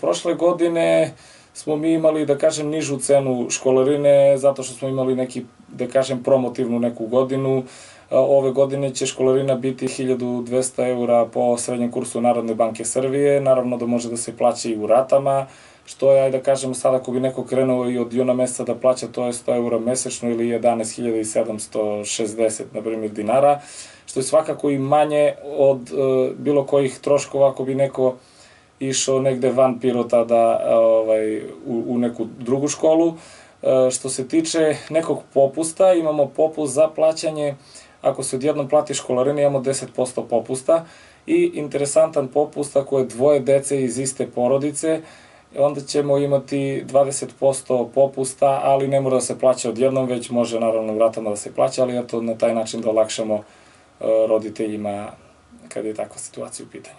Prošle godine smo mi imali, da kažem, nižu cenu školarine, zato što smo imali neki, da kažem, promotivnu neku godinu. Ove godine će školarina biti 1200 eura po srednjem kursu Narodne banke Srbije, naravno da može da se plaća i u ratama, što je, da kažem, sad ako bi neko krenuo i od juna meseca da plaća, to je 100 eura mesečno ili 11.760, na primjer, dinara, što je svakako i manje od uh, bilo kojih troškova ako bi neko išao negde van Pirota da, ovaj, u, u neku drugu školu. E, što se tiče nekog popusta, imamo popust za plaćanje, ako se odjednom plati školarina, imamo 10% popusta i interesantan popust ako je dvoje dece iz iste porodice, onda ćemo imati 20% popusta, ali ne mora da se plaća odjednom, već može naravno vratama da se plaća, ali eto na taj način da olakšamo e, roditeljima kada je takva situacija u pitanju.